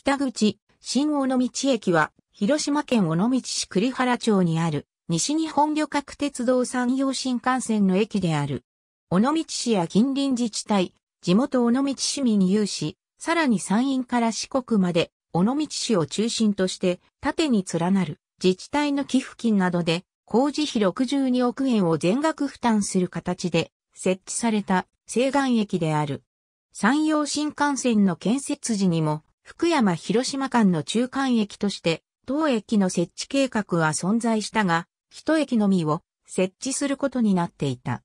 北口、新尾道駅は、広島県尾道市栗原町にある、西日本旅客鉄道山陽新幹線の駅である。尾道市や近隣自治体、地元尾道市民有志、さらに山陰から四国まで、尾道市を中心として縦に連なる自治体の寄付金などで工事費62億円を全額負担する形で設置された西岸駅である。山陽新幹線の建設時にも福山広島間の中間駅として当駅の設置計画は存在したが、一駅のみを設置することになっていた。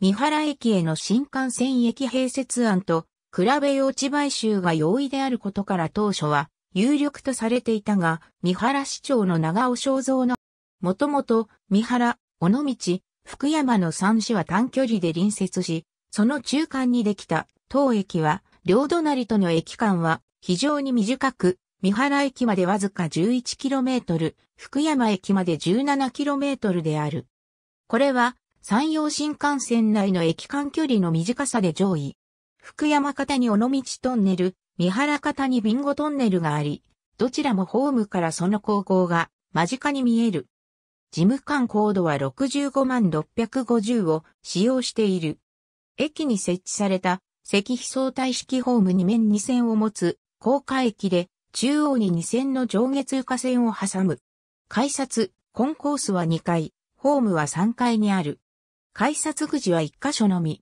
三原駅への新幹線駅併設案と比べ用地買収が容易であることから当初は有力とされていたが、三原市長の長尾正造の、もともと三原、尾道、福山の三市は短距離で隣接し、その中間にできた当駅は、両隣との駅間は非常に短く、三原駅までわずか 11km、福山駅まで 17km である。これは山陽新幹線内の駅間距離の短さで上位。福山方に尾道トンネル、三原方にビンゴトンネルがあり、どちらもホームからその高校が間近に見える。事務官コードは65万650を使用している。駅に設置された石碑相対式ホーム2面2線を持つ高架駅で中央に2線の上下通過線を挟む。改札、コンコースは2階、ホームは3階にある。改札口は1箇所のみ。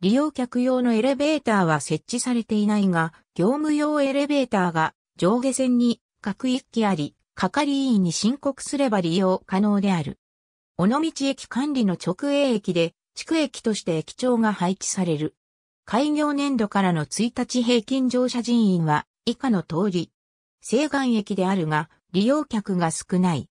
利用客用のエレベーターは設置されていないが、業務用エレベーターが上下線に各1機あり、係員に申告すれば利用可能である。尾道駅管理の直営駅で、地区駅として駅長が配置される。開業年度からの1日平均乗車人員は以下の通り。西岸駅であるが、利用客が少ない。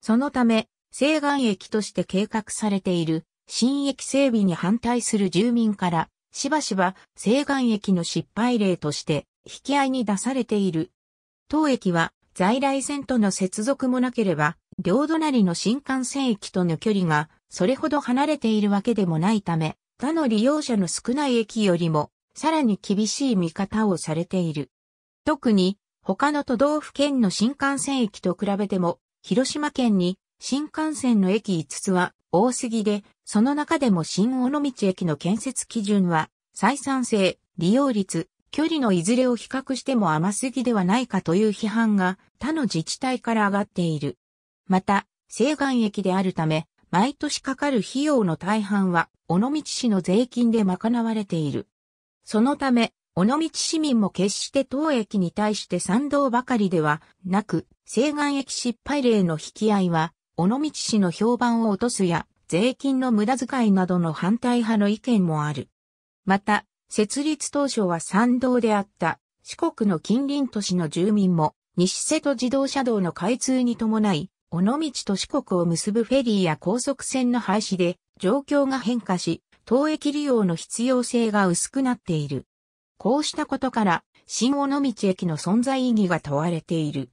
そのため、西岸駅として計画されている新駅整備に反対する住民から、しばしば西岸駅の失敗例として引き合いに出されている。当駅は在来線との接続もなければ、両隣の新幹線駅との距離がそれほど離れているわけでもないため、他の利用者の少ない駅よりもさらに厳しい見方をされている。特に他の都道府県の新幹線駅と比べても、広島県に新幹線の駅5つは多すぎで、その中でも新尾道駅の建設基準は、採算性、利用率、距離のいずれを比較しても甘すぎではないかという批判が他の自治体から上がっている。また、西岸駅であるため、毎年かかる費用の大半は、尾道市の税金で賄われている。そのため、尾道市民も決して当駅に対して賛同ばかりではなく、西岸駅失敗例の引き合いは、尾道市の評判を落とすや、税金の無駄遣いなどの反対派の意見もある。また、設立当初は賛同であった四国の近隣都市の住民も西瀬戸自動車道の開通に伴い、尾道と四国を結ぶフェリーや高速船の廃止で状況が変化し、当駅利用の必要性が薄くなっている。こうしたことから、新尾道駅の存在意義が問われている。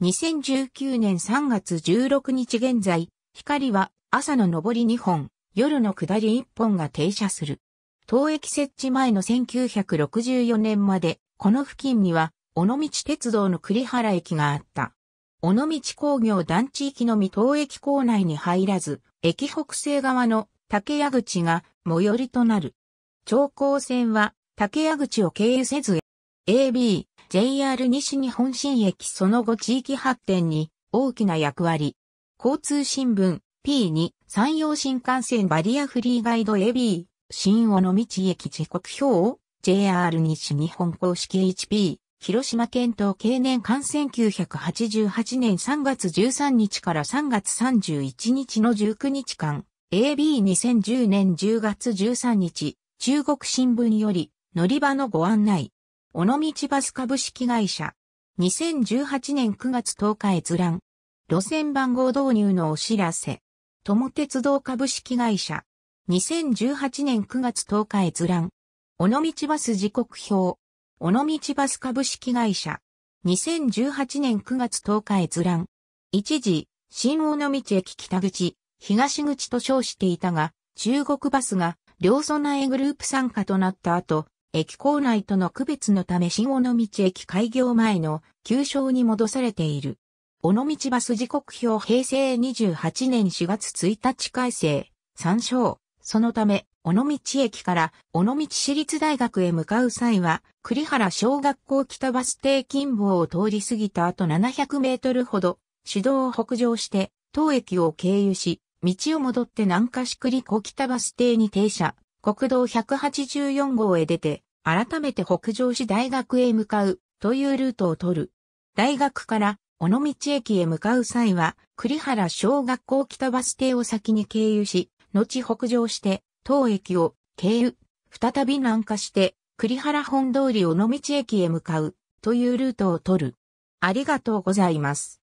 2019年3月16日現在、光は朝の上り2本、夜の下り1本が停車する。当駅設置前の1964年まで、この付近には、尾道鉄道の栗原駅があった。尾道工業団地域のみ当駅構内に入らず、駅北西側の竹谷口が最寄りとなる。長江線は竹谷口を経由せず、AB、JR 西日本新駅その後地域発展に大きな役割。交通新聞 P2 山陽新幹線バリアフリーガイド AB 新尾道駅時刻表 JR 西日本公式 HP 広島県東経年間1988年3月13日から3月31日の19日間 AB2010 年10月13日中国新聞より乗り場のご案内尾道バス株式会社。2018年9月10日閲覧。路線番号導入のお知らせ。友鉄道株式会社。2018年9月10日閲覧。尾道バス時刻表。尾道バス株式会社。2018年9月10日閲覧。一時、新尾道駅北口、東口と称していたが、中国バスが両備えグループ参加となった後、駅構内との区別のため新尾道駅開業前の旧称に戻されている。尾道バス時刻表平成28年4月1日改正、参照。そのため、尾道駅から尾道市立大学へ向かう際は、栗原小学校北バス停近傍を通り過ぎた後700メートルほど、市道を北上して、当駅を経由し、道を戻って南下し栗小北バス停に停車、国道184号へ出て、改めて北上し大学へ向かうというルートを取る。大学から尾道駅へ向かう際は、栗原小学校北バス停を先に経由し、後北上して、当駅を経由、再び南下して、栗原本通り尾道駅へ向かうというルートを取る。ありがとうございます。